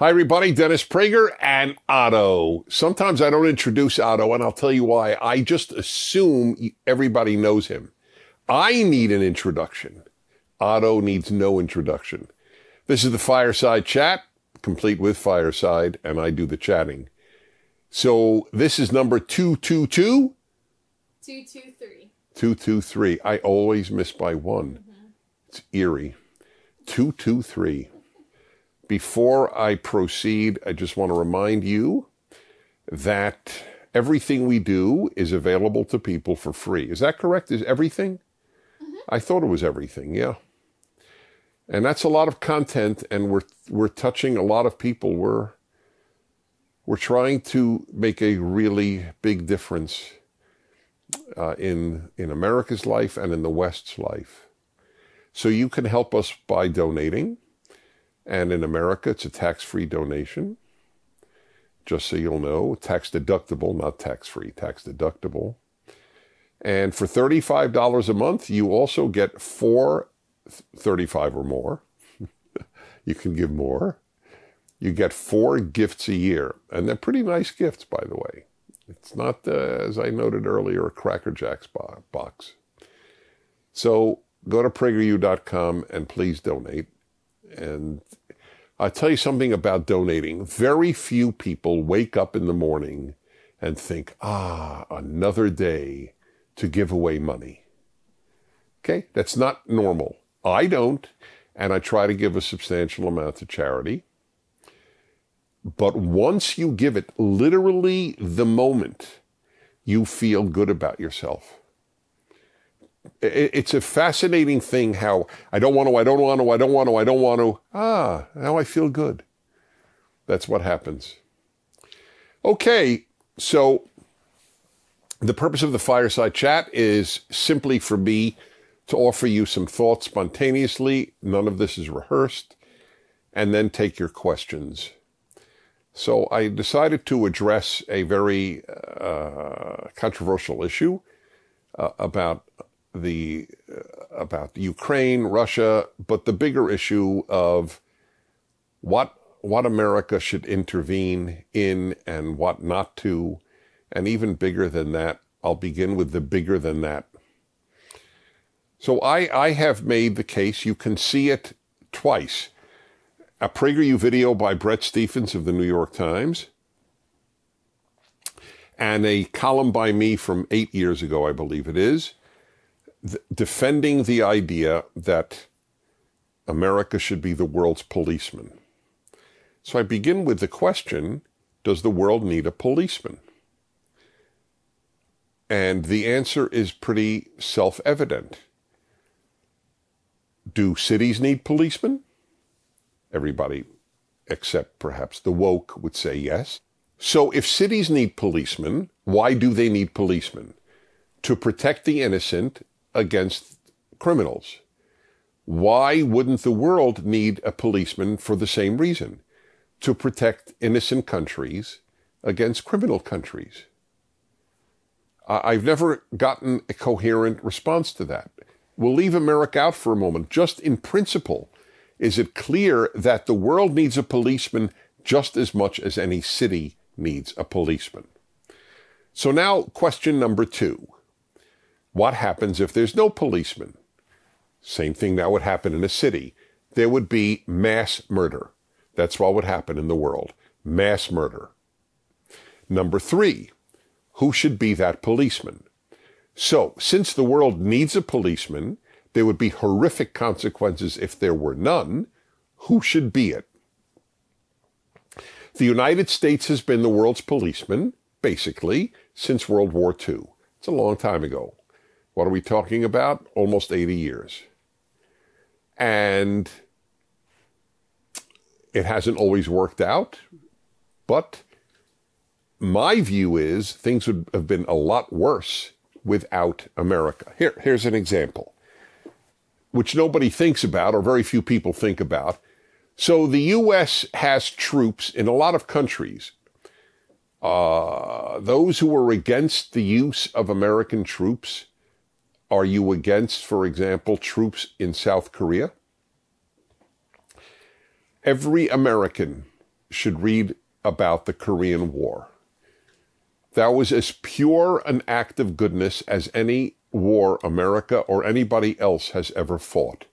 Hi, everybody. Dennis Prager and Otto. Sometimes I don't introduce Otto, and I'll tell you why. I just assume everybody knows him. I need an introduction. Otto needs no introduction. This is the Fireside Chat, complete with Fireside, and I do the chatting. So this is number 222. 223. 223. I always miss by one. It's eerie. 223. Before I proceed, I just want to remind you that everything we do is available to people for free. Is that correct? Is everything? I thought it was everything, yeah. And that's a lot of content, and we're we're touching a lot of people. We're we're trying to make a really big difference uh, in in America's life and in the West's life. So you can help us by donating, and in America, it's a tax-free donation. Just so you'll know, tax deductible, not tax-free, tax deductible. And for $35 a month, you also get four 35 or more. you can give more. You get four gifts a year, and they're pretty nice gifts, by the way. It's not, uh, as I noted earlier, a Cracker Jacks box. So go to prageru.com and please donate. And I'll tell you something about donating. Very few people wake up in the morning and think, ah, another day to give away money. Okay, that's not normal. I don't, and I try to give a substantial amount to charity. But once you give it, literally the moment you feel good about yourself. It's a fascinating thing how I don't want to, I don't want to, I don't want to, I don't want to. Ah, now I feel good. That's what happens. Okay, so the purpose of the fireside chat is simply for me to offer you some thoughts spontaneously. None of this is rehearsed. And then take your questions. So I decided to address a very uh, controversial issue uh, about the uh, about Ukraine, Russia, but the bigger issue of what what America should intervene in and what not to, and even bigger than that. I'll begin with the bigger than that so I, I have made the case. You can see it twice. A PragerU video by Bret Stephens of the New York Times and a column by me from eight years ago, I believe it is, defending the idea that America should be the world's policeman. So I begin with the question, does the world need a policeman? And the answer is pretty self-evident. Do cities need policemen? Everybody, except perhaps the woke, would say yes. So if cities need policemen, why do they need policemen? To protect the innocent against criminals. Why wouldn't the world need a policeman for the same reason? To protect innocent countries against criminal countries. I've never gotten a coherent response to that. We'll leave America out for a moment. Just in principle, is it clear that the world needs a policeman just as much as any city needs a policeman? So now, question number two. What happens if there's no policeman? Same thing that would happen in a city. There would be mass murder. That's what would happen in the world. Mass murder. Number three, who should be that policeman? So, since the world needs a policeman, there would be horrific consequences if there were none. Who should be it? The United States has been the world's policeman, basically, since World War II. It's a long time ago. What are we talking about? Almost 80 years. And it hasn't always worked out, but my view is things would have been a lot worse without America. Here, here's an example, which nobody thinks about or very few people think about. So the U.S. has troops in a lot of countries. Uh, those who are against the use of American troops, are you against, for example, troops in South Korea? Every American should read about the Korean War. That was as pure an act of goodness as any war America or anybody else has ever fought.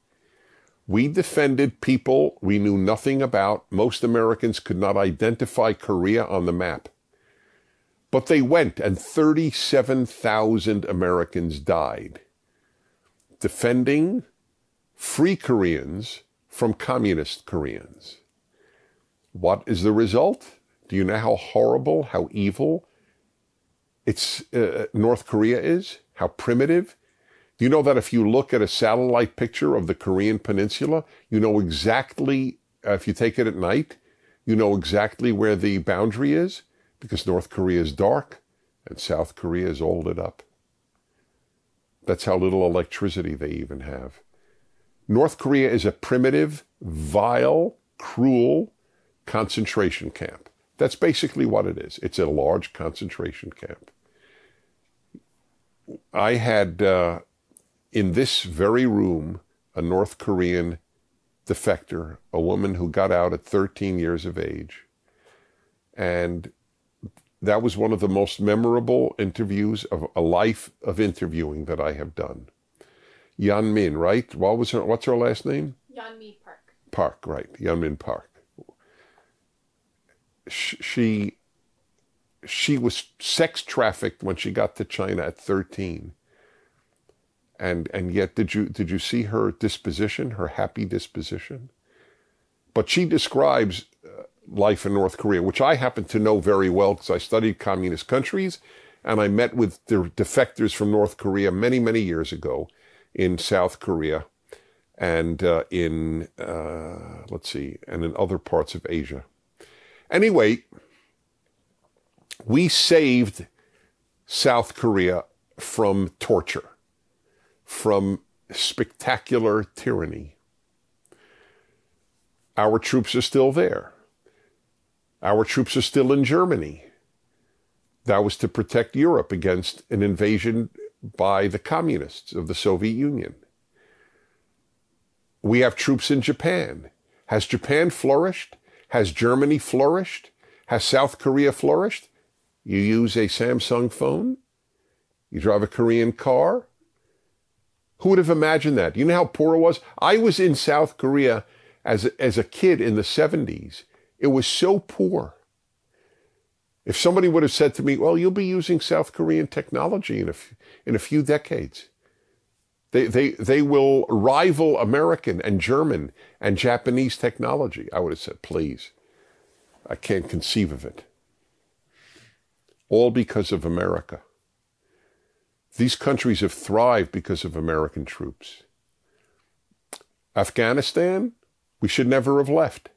We defended people we knew nothing about. Most Americans could not identify Korea on the map. But they went, and 37,000 Americans died defending free Koreans from communist Koreans. What is the result? Do you know how horrible, how evil it's uh, North Korea is? How primitive? Do you know that if you look at a satellite picture of the Korean peninsula, you know exactly, uh, if you take it at night, you know exactly where the boundary is? Because North Korea is dark and South Korea is all lit up. That's how little electricity they even have. North Korea is a primitive, vile, cruel concentration camp. That's basically what it is. It's a large concentration camp. I had uh, in this very room a North Korean defector, a woman who got out at 13 years of age. And that was one of the most memorable interviews of a life of interviewing that I have done. Yeonmi, right? What was her? What's her last name? Yeonmi Park. Park, right? Yeonmi Park. She she was sex trafficked when she got to China at 13. And and yet did you did you see her disposition, her happy disposition? But she describes life in North Korea, which I happen to know very well because I studied communist countries and I met with the defectors from North Korea many, many years ago in South Korea and uh, in, uh, let's see, and in other parts of Asia. Anyway, we saved South Korea from torture, from spectacular tyranny. Our troops are still there. Our troops are still in Germany. That was to protect Europe against an invasion by the communists of the Soviet Union. We have troops in Japan. Has Japan flourished? Has Germany flourished? Has South Korea flourished? You use a Samsung phone? You drive a Korean car? Who would have imagined that? You know how poor it was? I was in South Korea as as a kid in the 70s it was so poor. If somebody would have said to me, well, you'll be using South Korean technology in a, in a few decades. They, they, they will rival American and German and Japanese technology. I would have said, please, I can't conceive of it. All because of America. These countries have thrived because of American troops. Afghanistan, we should never have left.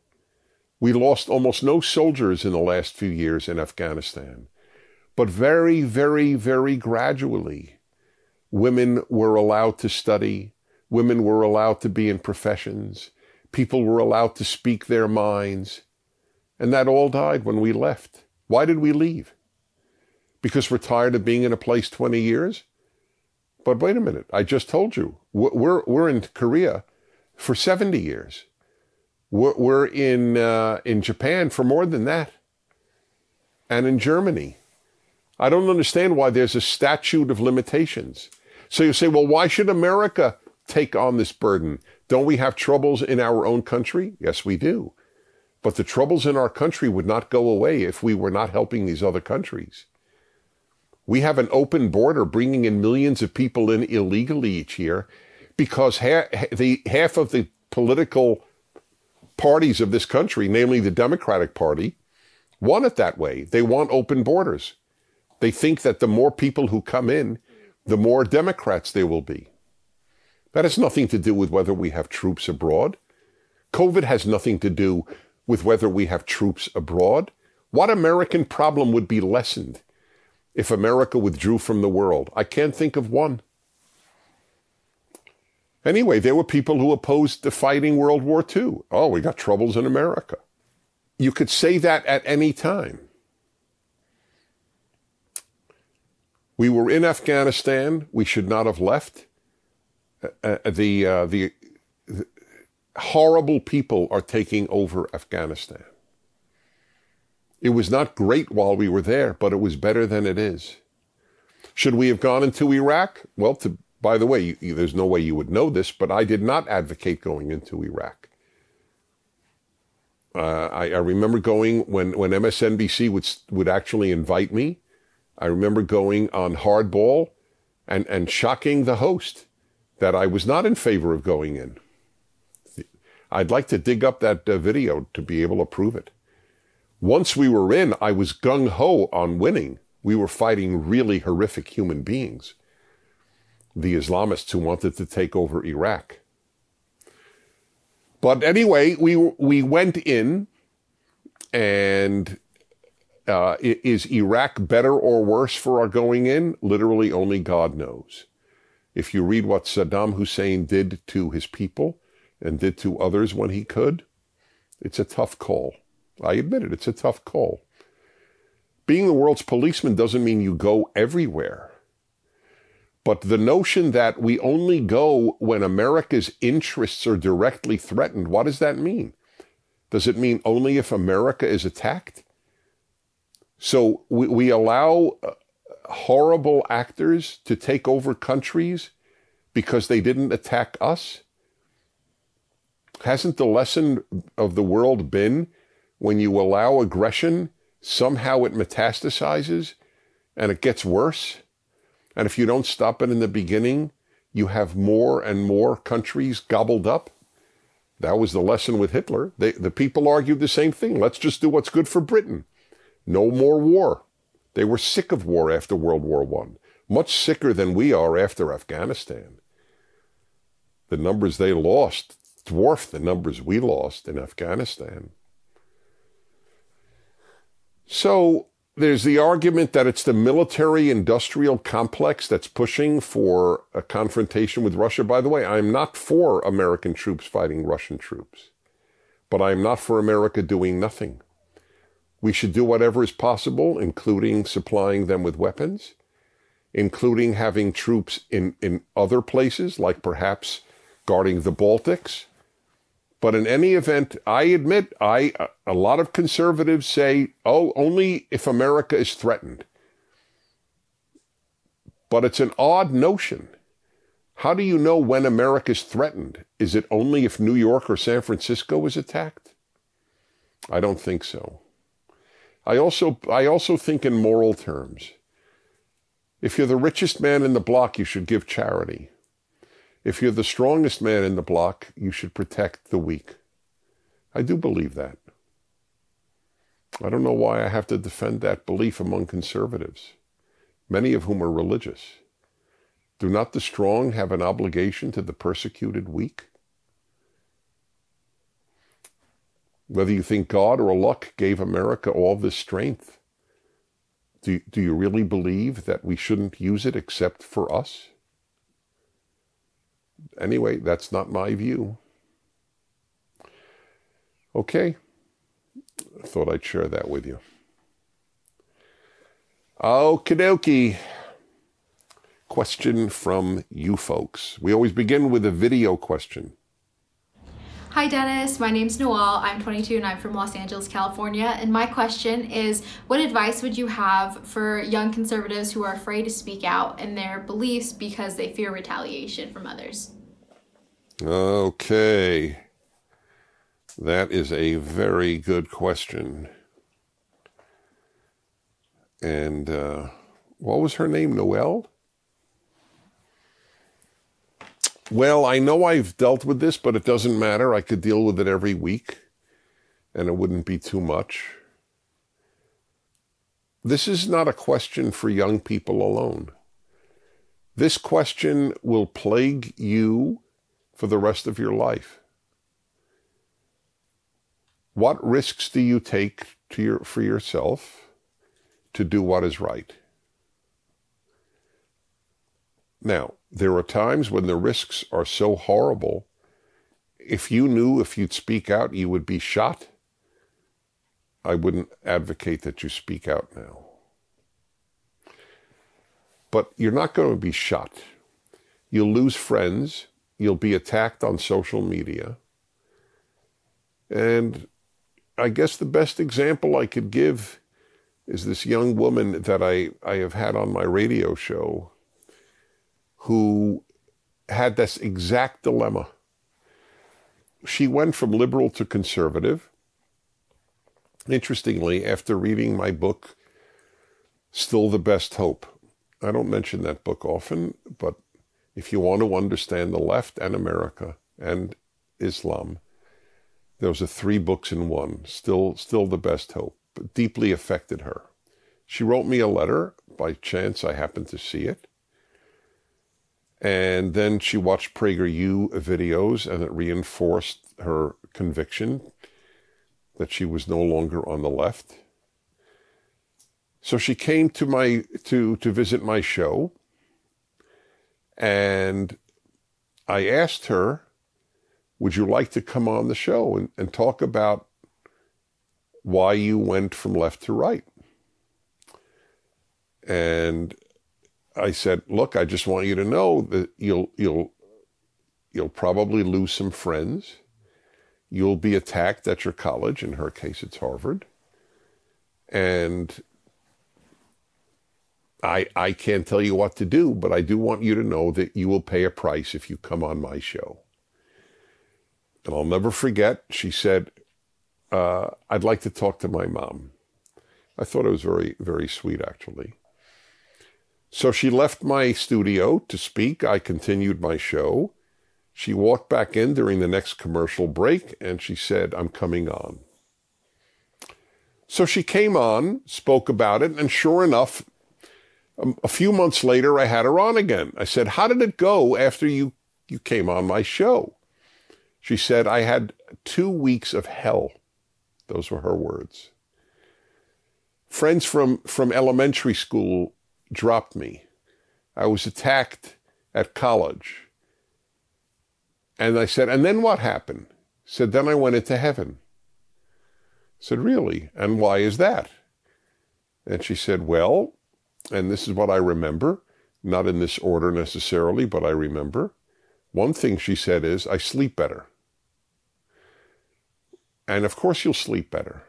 We lost almost no soldiers in the last few years in Afghanistan. But very, very, very gradually, women were allowed to study, women were allowed to be in professions, people were allowed to speak their minds. And that all died when we left. Why did we leave? Because we're tired of being in a place 20 years? But wait a minute, I just told you, we're, we're in Korea for 70 years. We're, we're in, uh, in Japan for more than that. And in Germany. I don't understand why there's a statute of limitations. So you say, well, why should America take on this burden? Don't we have troubles in our own country? Yes, we do. But the troubles in our country would not go away if we were not helping these other countries. We have an open border bringing in millions of people in illegally each year because ha- the, half of the political parties of this country, namely the Democratic Party, want it that way. They want open borders. They think that the more people who come in, the more Democrats there will be. That has nothing to do with whether we have troops abroad. COVID has nothing to do with whether we have troops abroad. What American problem would be lessened if America withdrew from the world? I can't think of one. Anyway, there were people who opposed the fighting World War II. Oh, we got troubles in America. You could say that at any time. We were in Afghanistan. We should not have left. Uh, uh the, uh, the, the horrible people are taking over Afghanistan. It was not great while we were there, but it was better than it is. Should we have gone into Iraq? Well, to, by the way, you, there's no way you would know this, but I did not advocate going into Iraq. Uh, I, I, remember going when, when MSNBC would, would actually invite me. I remember going on hardball and, and shocking the host that I was not in favor of going in. I'd like to dig up that uh, video to be able to prove it. Once we were in, I was gung ho on winning. We were fighting really horrific human beings, the Islamists who wanted to take over Iraq. But anyway, we we went in, and uh, is Iraq better or worse for our going in? Literally, only God knows. If you read what Saddam Hussein did to his people and did to others when he could, it's a tough call. I admit it, it's a tough call. Being the world's policeman doesn't mean you go everywhere. But the notion that we only go when America's interests are directly threatened, what does that mean? Does it mean only if America is attacked? So we, we allow uh, horrible actors to take over countries because they didn't attack us? Hasn't the lesson of the world been when you allow aggression, somehow it metastasizes and it gets worse? And if you don't stop it in the beginning, you have more and more countries gobbled up? That was the lesson with Hitler. They, the people argued the same thing. Let's just do what's good for Britain. No more war. They were sick of war after World War I, much sicker than we are after Afghanistan. The numbers they lost dwarfed the numbers we lost in Afghanistan. So there's the argument that it's the military industrial complex that's pushing for a confrontation with Russia. By the way, I'm not for American troops fighting Russian troops, but I'm not for America doing nothing. We should do whatever is possible, including supplying them with weapons, including having troops in, in other places, like perhaps guarding the Baltics. But in any event, I admit, I a lot of conservatives say, oh, only if America is threatened. But it's an odd notion. How do you know when America is threatened? Is it only if New York or San Francisco is attacked? I don't think so. I also, I also think in moral terms. If you're the richest man in the block, you should give charity. If you're the strongest man in the block, you should protect the weak. I do believe that. I don't know why I have to defend that belief among conservatives, many of whom are religious. Do not the strong have an obligation to the persecuted weak? Whether you think God or luck gave America all this strength, do, do you really believe that we shouldn't use it except for us? Anyway, that's not my view. Okay. Thought I'd share that with you. Okie dokie. Question from you folks. We always begin with a video question. Hi Dennis, my name's Noel. I'm 22 and I'm from Los Angeles, California. And my question is what advice would you have for young conservatives who are afraid to speak out in their beliefs because they fear retaliation from others? Okay. That is a very good question. And uh, what was her name? Noel? Well, I know I've dealt with this, but it doesn't matter. I could deal with it every week and it wouldn't be too much. This is not a question for young people alone. This question will plague you for the rest of your life. What risks do you take to your, for yourself to do what is right? Now, there are times when the risks are so horrible. If you knew if you'd speak out, you would be shot. I wouldn't advocate that you speak out now. But you're not going to be shot. You'll lose friends. You'll be attacked on social media. And I guess the best example I could give is this young woman that I, I have had on my radio show who had this exact dilemma. She went from liberal to conservative. Interestingly, after reading my book, Still the Best Hope, I don't mention that book often, but if you want to understand the left and America and Islam, those are three books in one. Still, still the best hope. But deeply affected her. She wrote me a letter. By chance, I happened to see it. And then she watched PragerU videos, and it reinforced her conviction that she was no longer on the left. So she came to my to to visit my show, and I asked her, "Would you like to come on the show and, and talk about why you went from left to right?" And I said, "Look, I just want you to know that you'll you'll you'll probably lose some friends. You'll be attacked at your college. In her case, it's Harvard, and." I, I can't tell you what to do, but I do want you to know that you will pay a price if you come on my show. And I'll never forget, she said, uh, I'd like to talk to my mom. I thought it was very, very sweet, actually. So she left my studio to speak. I continued my show. She walked back in during the next commercial break and she said, I'm coming on. So she came on, spoke about it, and sure enough, Um, a few months later, I had her on again. I said, How did it go after you, you came on my show? She said, I had two weeks of hell. Those were her words. Friends from, from elementary school dropped me. I was attacked at college. And I said, And then what happened? Said, Then I went into heaven. said, Really? And why is that? And she said, Well, and this is what I remember, not in this order necessarily, but I remember. One thing she said is, I sleep better. And of course, you'll sleep better.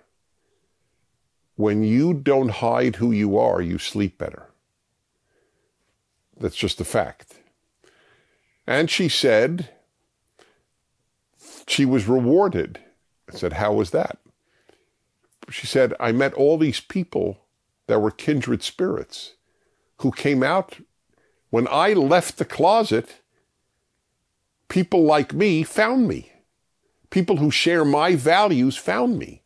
When you don't hide who you are, you sleep better. That's just a fact. And she said she was rewarded. I said, How was that? She said, I met all these people that were kindred spirits who came out. When I left the closet, people like me found me. People who share my values found me.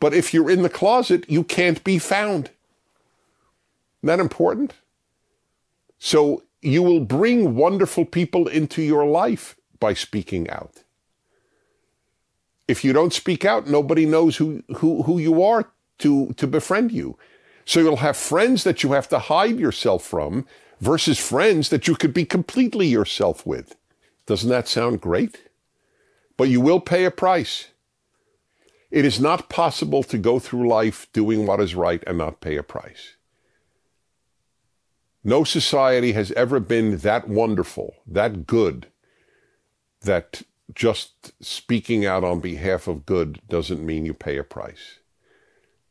But if you're in the closet, you can't be found. Isn't that important? So you will bring wonderful people into your life by speaking out. If you don't speak out, nobody knows who, who, who you are to, to befriend you. So you'll have friends that you have to hide yourself from versus friends that you could be completely yourself with. Doesn't that sound great? But you will pay a price. It is not possible to go through life doing what is right and not pay a price. No society has ever been that wonderful, that good, that just speaking out on behalf of good doesn't mean you pay a price.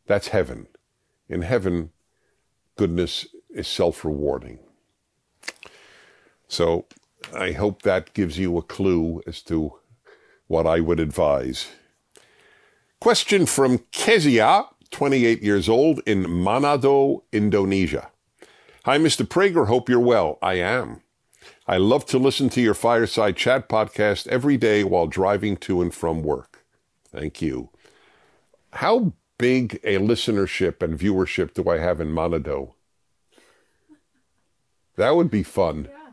That's heaven. In heaven, goodness is self rewarding. So I hope that gives you a clue as to what I would advise. Question from Kezia, 28 years old, in Manado, Indonesia. Hi, Mr. Prager. Hope you're well. I am. I love to listen to your Fireside Chat podcast every day while driving to and from work. Thank you. How big a listenership and viewership do I have in Manado? That would be fun. Yeah.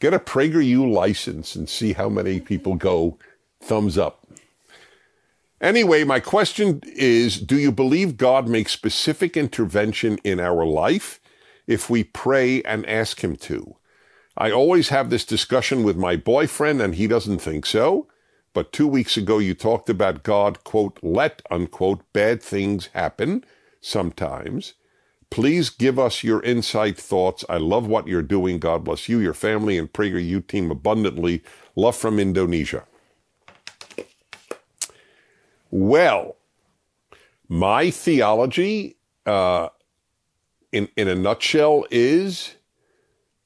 Get a PragerU license and see how many people go thumbs up. Anyway, my question is Do you believe God makes specific intervention in our life if we pray and ask Him to? I always have this discussion with my boyfriend, and he doesn't think so. But two weeks ago, you talked about God, quote, let, unquote, bad things happen sometimes. Please give us your insight thoughts. I love what you're doing. God bless you, your family, and PragerU team abundantly. Love from Indonesia. Well, my theology, uh, in in a nutshell, is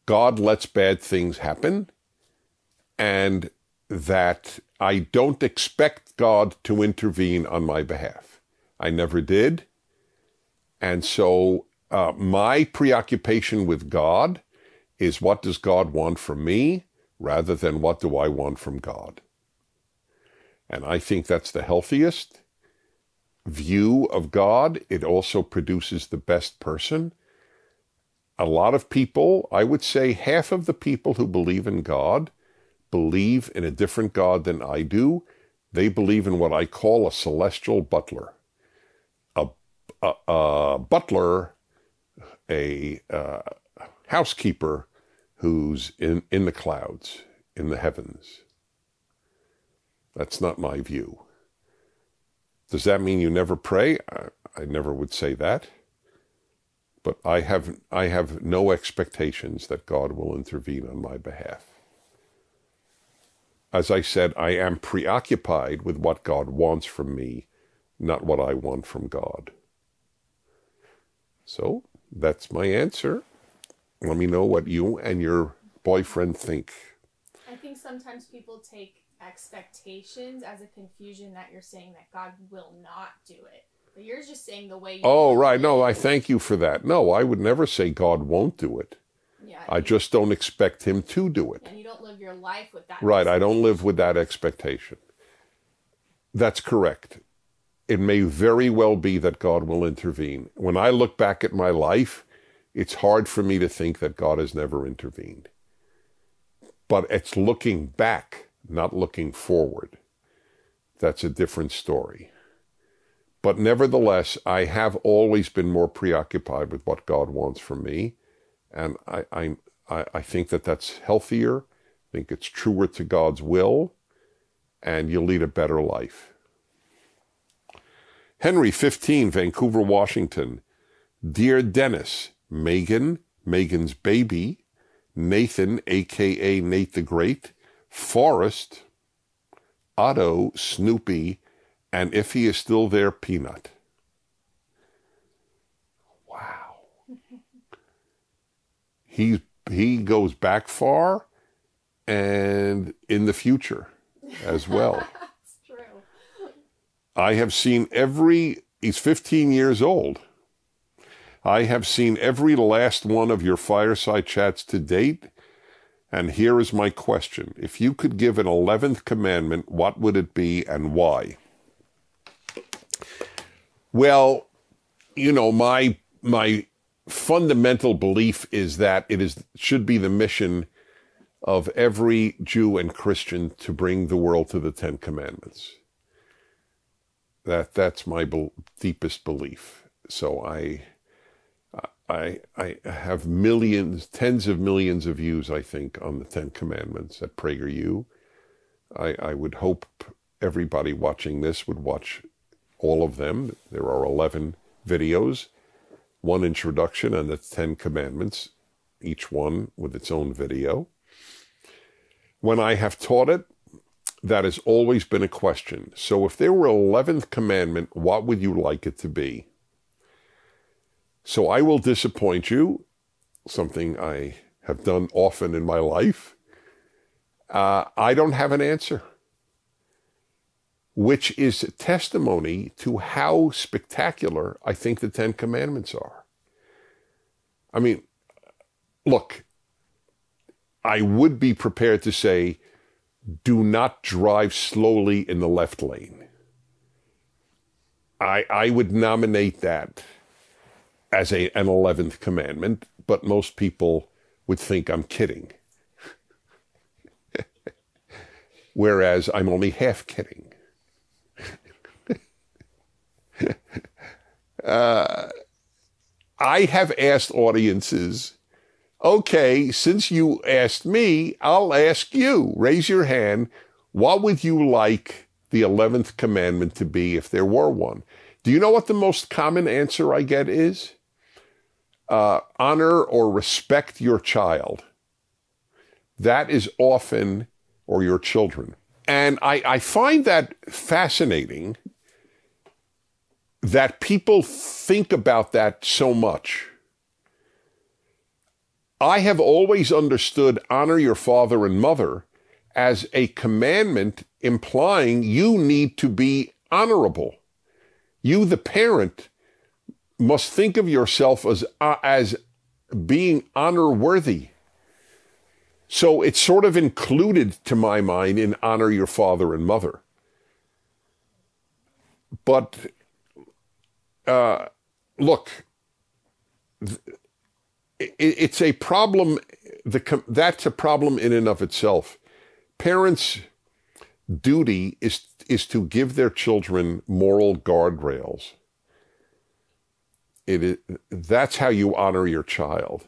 God lets bad things happen, and that I don't expect God to intervene on my behalf. I never did, and so uh, my preoccupation with God is what does God want from me, rather than what do I want from God. And I think that's the healthiest view of God. It also produces the best person. A lot of people, I would say half of the people who believe in God, believe in a different God than I do. They believe in what I call a celestial butler. A, a, a butler, a uh, housekeeper who's in, in the clouds, in the heavens. That's not my view. Does that mean you never pray? I, I never would say that. But I have, I have no expectations that God will intervene on my behalf. As I said, I am preoccupied with what God wants from me, not what I want from God. So that's my answer. Let me know what you and your boyfriend think. I think sometimes people take expectations as a confusion that you're saying that God will not do it. But you're just saying the way you Oh, right. No, I thank you for that. No, I would never say God won't do it. Yeah, I just don't expect him to do it. and you don't live your life with that. Right. I don't live with that expectation. That's correct. It may very well be that God will intervene. When I look back at my life, it's hard for me to think that God has never intervened. But it's looking back, not looking forward. That's a different story. But nevertheless, I have always been more preoccupied with what God wants from me. And I, I, I think that that's healthier. I think it's truer to God's will, and you'll lead a better life. Henry, 15, Vancouver, Washington. Dear Dennis, Megan, Megan's baby, Nathan, aka Nate the Great, Forrest, Otto, Snoopy, and if he is still there, Peanut. He he goes back far and in the future as well. That's true. I have seen every, he's 15 years old. I have seen every last one of your fireside chats to date. And here is my question. If you could give an 11th commandment, what would it be and why? Well, you know, my, my fundamental belief is that it is, should be the mission of every Jew and Christian to bring the world to the Ten Commandments. That that's my bel deepest belief. So I, I, I have millions, tens of millions of views. I think on the Ten Commandments at PragerU. I, I would hope everybody watching this would watch all of them. There are eleven videos, one introduction on the Ten Commandments, each one with its own video. When I have taught it, that has always been a question. So if there were 11th commandment, what would you like it to be? So I will disappoint you, something I have done often in my life. Uh, I don't have an answer, which is testimony to how spectacular I think the Ten Commandments are. I mean, look, I would be prepared to say, do not drive slowly in the left lane. I, I would nominate that as a, an 11th commandment, but most people would think I'm kidding. Whereas I'm only half kidding. uh, I have asked audiences Okay, since you asked me, I'll ask you. Raise your hand. What would you like the 11th commandment to be if there were one? Do you know what the most common answer I get is? Uh, honor or respect your child. That is often, or your children. And I, I find that fascinating that people think about that so much. I have always understood honor your father and mother as a commandment implying you need to be honorable. You, the parent, must think of yourself as, uh, as being honor worthy. So it's sort of included to my mind in honor your father and mother. But look, th- it, it's a problem. The, that's a problem in and of itself. Parents' duty is is to give their children moral guardrails. It is, that's how you honor your child.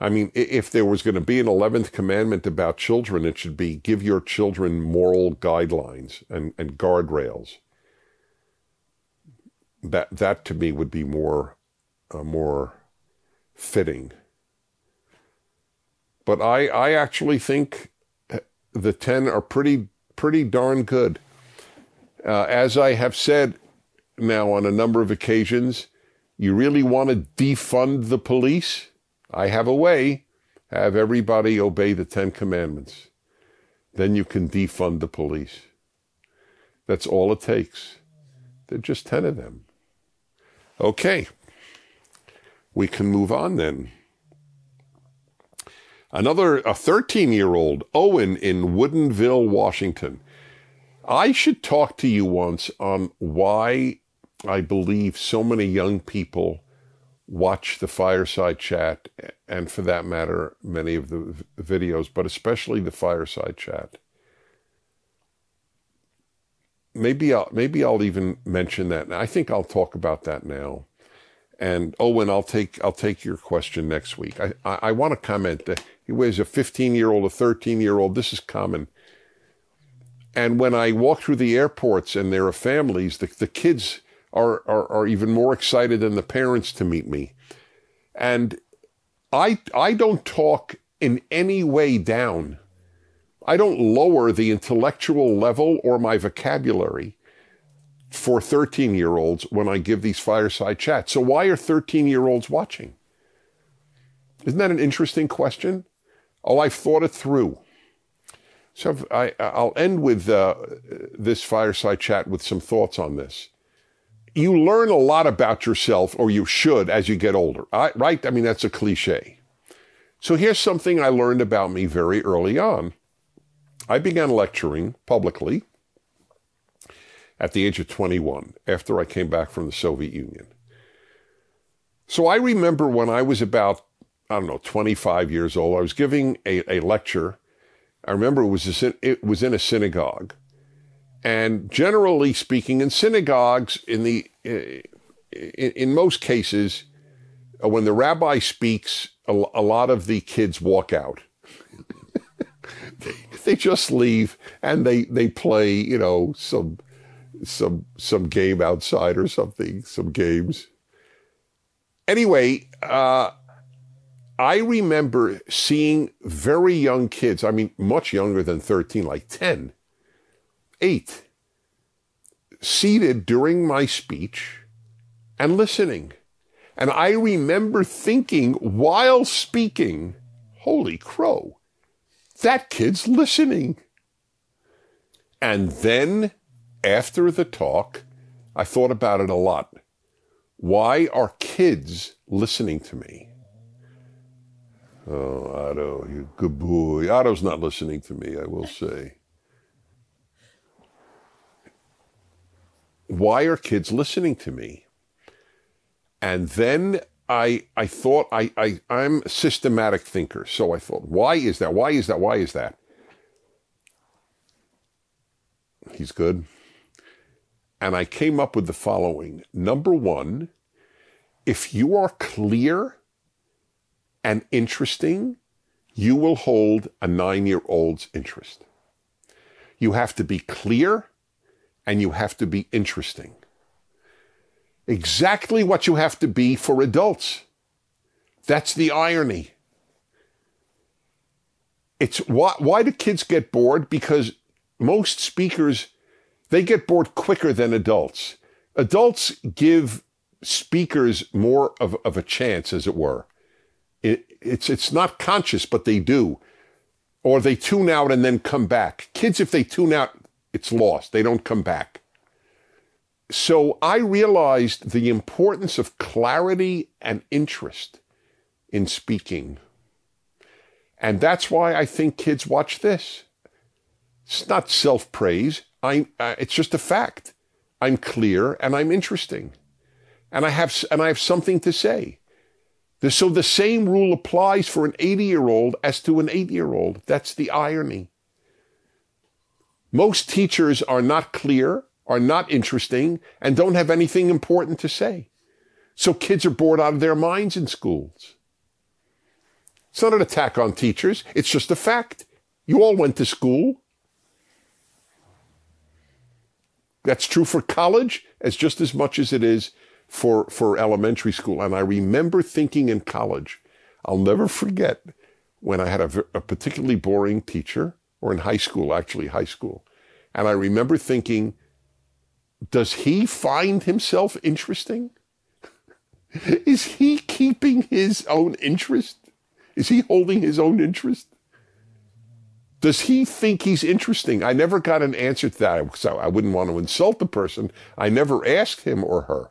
I mean, if there was going to be an 11th commandment about children, it should be give your children moral guidelines and, and guardrails. That, that to me would be more, uh, more fitting. But I, I actually think the 10 are pretty, pretty darn good. Uh, as I have said now on a number of occasions, you really want to defund the police? I have a way. Have everybody obey the Ten Commandments. Then you can defund the police. That's all it takes. There are just 10 of them. Okay. We can move on then. Another, a 13 year old, Owen in Woodinville, Washington. I should talk to you once on why I believe so many young people watch the fireside chat, and for that matter, many of the videos, but especially the fireside chat. Maybe I'll maybe I'll even mention that. I think I'll talk about that now. And Owen, I'll take I'll take your question next week. I I, I want to comment that he weighs a 15 year old, a 13 year old. This is common. And when I walk through the airports and there are families, the, the kids are, are, are even more excited than the parents to meet me. And I, I don't talk in any way down. I don't lower the intellectual level or my vocabulary for 13 year olds when I give these fireside chats. So why are 13 year olds watching? Isn't that an interesting question? Oh, I've thought it through. So I, will end with uh, this fireside chat with some thoughts on this. You learn a lot about yourself, or you should, as you get older, right? I mean, that's a cliche. So here's something I learned about me very early on. I began lecturing publicly at the age of 21 after I came back from the Soviet Union. So I remember when I was about, I don't know, 25 years old, I was giving a, a lecture I remember it was a, it was in a synagogue, and generally speaking, in synagogues, in the in, in most cases, when the rabbi speaks, a, a lot of the kids walk out. They, just leave and they they play, you know, some some some game outside or something, some games. Anyway, uh, I remember seeing very young kids, I mean, much younger than 13, like 10, 8, seated during my speech and listening. And I remember thinking while speaking, holy crow, that kid's listening. And then after the talk, I thought about it a lot. Why are kids listening to me? Oh, Otto, you good boy. Otto's not listening to me, I will say. Why are kids listening to me? And then I I thought I, I I'm a systematic thinker. So I thought, why is that? Why is that? Why is that? He's good. And I came up with the following. Number one, if you are clear and interesting, you will hold a nine year old's interest. You have to be clear and you have to be interesting. Exactly what you have to be for adults. That's the irony. It's why, why do kids get bored? Because most speakers, they get bored quicker than adults. Adults give speakers more of, of a chance, as it were. It, it's, it's not conscious, but they do. Or they tune out and then come back. Kids, if they tune out, it's lost. They don't come back. So I realized the importance of clarity and interest in speaking. And that's why I think kids watch this. It's not self praise. I, uh, it's just a fact. I'm clear and I'm interesting. And I have, and I have something to say. So the same rule applies for an 80 year old as to an 8 year old. That's the irony. Most teachers are not clear are not interesting and don't have anything important to say. So kids are bored out of their minds in schools. It's not an attack on teachers. It's just a fact. You all went to school. That's true for college as just as much as it is for, for elementary school. And I remember thinking in college, I'll never forget when I had a, a particularly boring teacher, or in high school, actually high school. And I remember thinking, does he find himself interesting? Is he keeping his own interest? Is he holding his own interest? Does he think he's interesting? I never got an answer to that, so I wouldn't want to insult the person. I never asked him or her.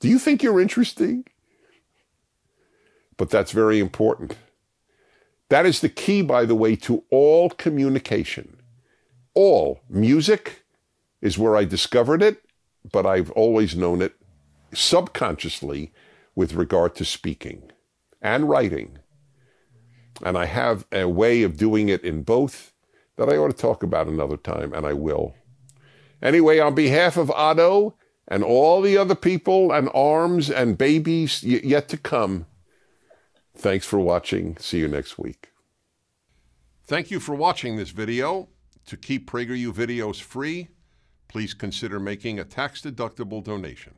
Do you think you're interesting? But that's very important. That is the key, by the way, to all communication. All music, is where I discovered it, but I've always known it subconsciously with regard to speaking and writing. And I have a way of doing it in both that I ought to talk about another time, and I will. Anyway, on behalf of Otto and all the other people and arms and babies yet to come, thanks for watching. See you next week. Thank you for watching this video. To keep PragerU videos free, please consider making a tax-deductible donation.